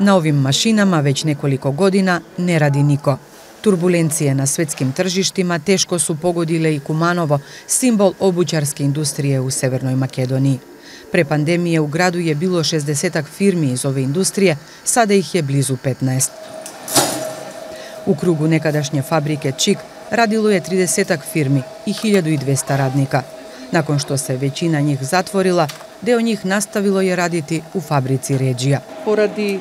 Na ovim mašinama već nekoliko godina ne radi niko. Turbulencije na svetskim tržištima teško su pogodile i Kumanovo, simbol obućarske industrije u Severnoj Makedoniji. Pre pandemije u gradu je bilo 60 firmi iz ove industrije, sada ih je blizu 15. U krugu nekadašnje fabrike Čik radilo je 30 firmi i 1200 radnika. Nakon što se većina njih zatvorila, deo njih nastavilo je raditi u fabrici Ređija. Poradi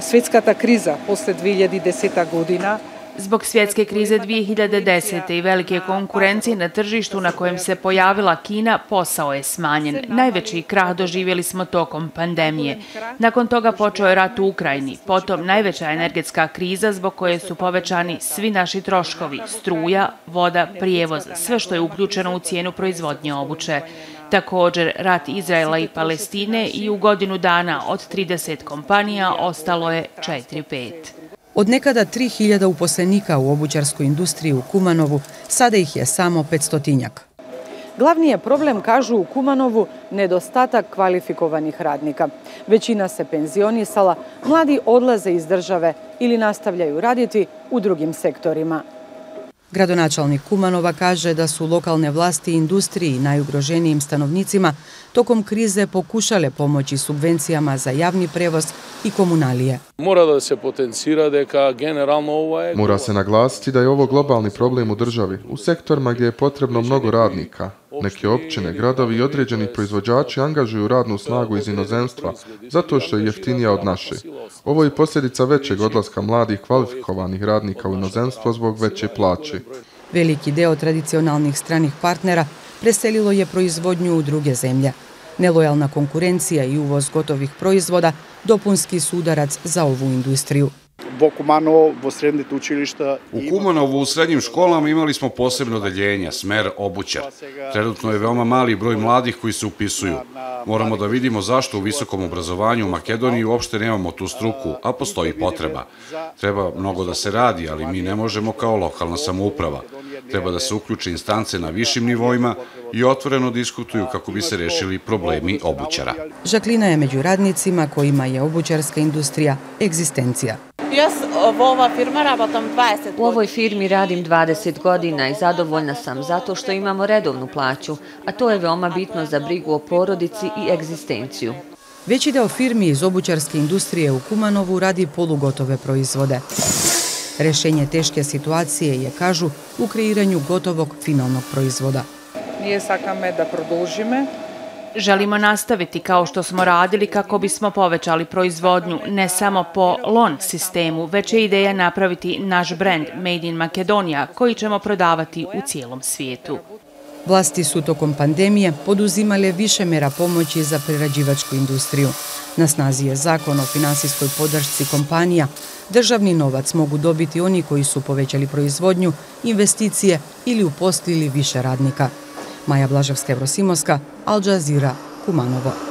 светската криза после 2010 година Zbog svjetske krize 2010. i velike konkurencije na tržištu na kojem se pojavila Kina, posao je smanjen. Najveći krah doživjeli smo tokom pandemije. Nakon toga počeo je rat u Ukrajini, potom najveća energetska kriza zbog koje su povećani svi naši troškovi, struja, voda, prijevoz, sve što je uključeno u cijenu proizvodnje obuče. Također, rat Izraela i Palestine i u godinu dana od 30 kompanija ostalo je 4-5. Od nekada 3000 uposlenika u obućarskoj industriji u Kumanovu, sada ih je samo 500-tinjak. Glavni je problem, kažu u Kumanovu, nedostatak kvalifikovanih radnika. Većina se penzionisala, mladi odlaze iz države ili nastavljaju raditi u drugim sektorima. Gradonačalnik Kumanova kaže da su lokalne vlasti i industriji najugroženijim stanovnicima tokom krize pokušale pomoći subvencijama za javni prevoz i komunalije. Mora da se potencira deka generalno ovo je... Mora se naglasiti da je ovo globalni problem u državi, u sektorima gdje je potrebno mnogo radnika. Neke općine, gradovi i određeni proizvođači angažuju radnu snagu iz inozemstva zato što je jeftinija od naše. Ovo je posljedica većeg odlaska mladih kvalifikovanih radnika u inozemstvo zbog veće plaće. Veliki deo tradicionalnih stranih partnera preselilo je proizvodnju u druge zemlje. Nelojalna konkurencija i uvoz gotovih proizvoda dopunski sudarac za ovu industriju. Vokumanovo srednjete učilišta. U Kumanovu u srednjim školama imali smo posebno odeljenje, smer obućar. Trenutno je veoma mali broj mladih koji se upisuju. Moramo da vidimo zašto u visokom obrazovanju u Makedoniji uopšte nemamo tu struku, a postoji potreba. Treba mnogo da se radi, ali mi ne možemo kao lokalna samouprava. Treba da se uključe instance na višim nivoima i otvoreno diskutuju kako bi se rešili problemi obućara. Žaklina je među radnicima kojima je obućarska industrija egzistencija. U ovoj firmi radim 20 godina i zadovoljna sam zato što imamo redovnu plaću, a to je veoma bitno za brigu o porodici i egzistenciju. Veći deo firmi iz obućarske industrije u Kumanovu radi polugotove proizvode. Rešenje teške situacije je, kažu, u kreiranju gotovog finalnog proizvoda. Nije sakame da produžime, Želimo nastaviti kao što smo radili kako bismo povećali proizvodnju ne samo po LON sistemu, već je ideja napraviti naš brand Made in Makedonija koji ćemo prodavati u cijelom svijetu. Vlasti su tokom pandemije poduzimale više mera pomoći za prerađivačku industriju. Na snazi je zakon o finansijskoj podršci kompanija. Državni novac mogu dobiti oni koji su povećali proizvodnju, investicije ili uposlili više radnika. Maja Blaževska, Evrosimovska, Al Jazeera, Kumanovo.